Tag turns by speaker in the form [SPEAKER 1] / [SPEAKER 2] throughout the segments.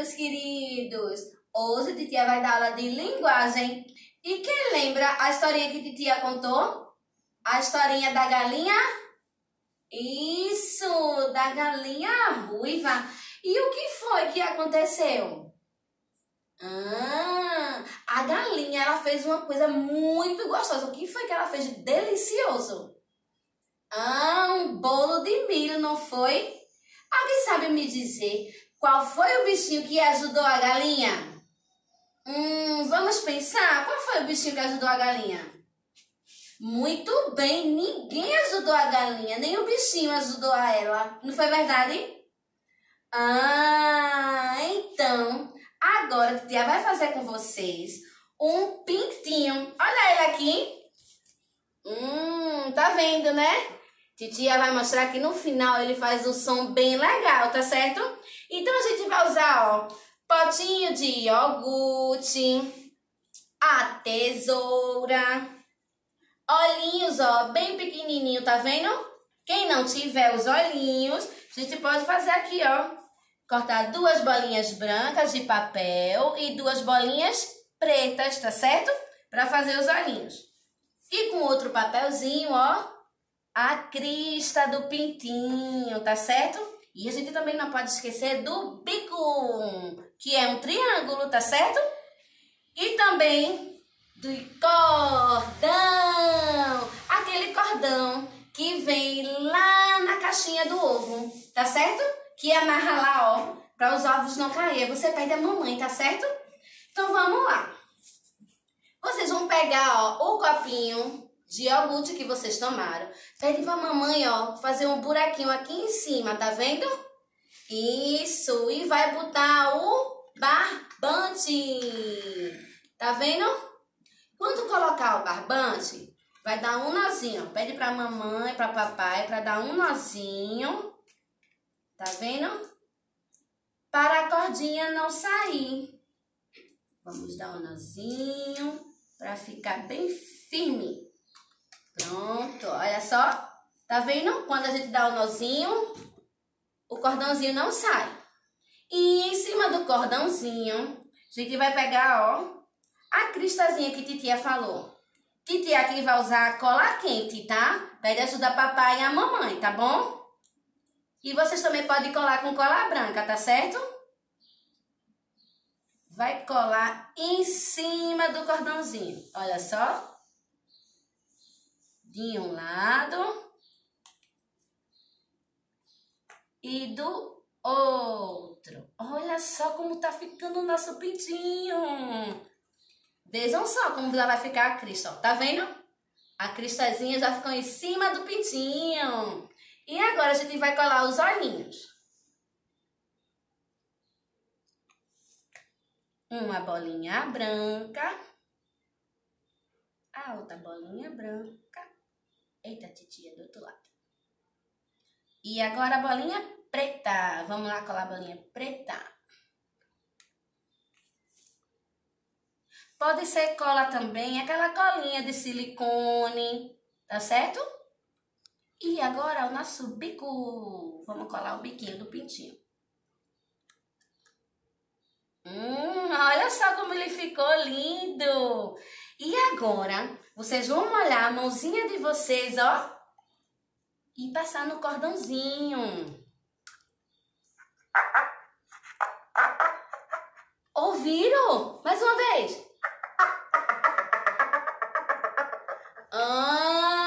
[SPEAKER 1] meus queridos! Hoje a titia vai dar aula de linguagem. E quem lembra a historinha que a titia contou? A historinha da galinha? Isso, da galinha ruiva. E o que foi que aconteceu? Ah, a galinha ela fez uma coisa muito gostosa. O que foi que ela fez de delicioso? Ah, um bolo de milho, não foi? Alguém sabe me dizer qual foi o bichinho que ajudou a galinha? Hum, vamos pensar. Qual foi o bichinho que ajudou a galinha? Muito bem, ninguém ajudou a galinha, nem o bichinho ajudou a ela. Não foi verdade? Ah, então, agora a tia vai fazer com vocês um pintinho. Olha ele aqui. Hum, tá vendo, né? Titia vai mostrar que no final ele faz um som bem legal, tá certo? Então a gente vai usar, ó, potinho de iogurte, a tesoura, olhinhos, ó, bem pequenininho, tá vendo? Quem não tiver os olhinhos, a gente pode fazer aqui, ó, cortar duas bolinhas brancas de papel e duas bolinhas pretas, tá certo? Para fazer os olhinhos. E com outro papelzinho, ó, a crista do pintinho, tá certo? E a gente também não pode esquecer do bico, que é um triângulo, tá certo? E também do cordão, aquele cordão que vem lá na caixinha do ovo, tá certo? Que amarra lá, ó, para os ovos não cair. Você perde a mamãe, tá certo? Então vamos lá. Vocês vão pegar, ó, o copinho de iogurte que vocês tomaram. Pede pra mamãe, ó, fazer um buraquinho aqui em cima, tá vendo? Isso, e vai botar o barbante. Tá vendo? Quando colocar o barbante, vai dar um nozinho. Pede pra mamãe, pra papai, pra dar um nozinho. Tá vendo? Para a cordinha não sair. Vamos dar um nozinho para ficar bem firme. Pronto, olha só. Tá vendo? Quando a gente dá o nozinho, o cordãozinho não sai. E em cima do cordãozinho, a gente vai pegar, ó, a cristazinha que titia falou. Titia aqui vai usar cola quente, tá? Pede ajuda a papai e a mamãe, tá bom? E vocês também podem colar com cola branca, tá certo? Vai colar em cima do cordãozinho. Olha só de um lado e do outro. Olha só como tá ficando o nosso pintinho. Vejam só como já vai ficar a crista, ó. Tá vendo? A cristazinha já ficou em cima do pintinho. E agora a gente vai colar os olhinhos. Uma bolinha branca. A outra bolinha branca. Eita, titia, do outro lado. E agora a bolinha preta. Vamos lá colar a bolinha preta. Pode ser cola também, aquela colinha de silicone, tá certo? E agora o nosso bico. Vamos colar o biquinho do pintinho. Hum, olha só como ele ficou lindo! E agora, vocês vão molhar a mãozinha de vocês, ó, e passar no cordãozinho. Ouviram? Mais uma vez. Ah!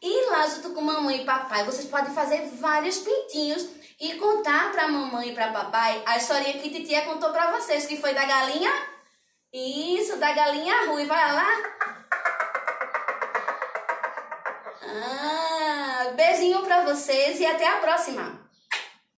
[SPEAKER 1] E lá junto com mamãe e papai, vocês podem fazer vários pintinhos e contar para mamãe e para papai a historinha que titia contou para vocês, que foi da galinha isso, da galinha ruiva, vai lá. Ah, beijinho pra vocês e até a próxima.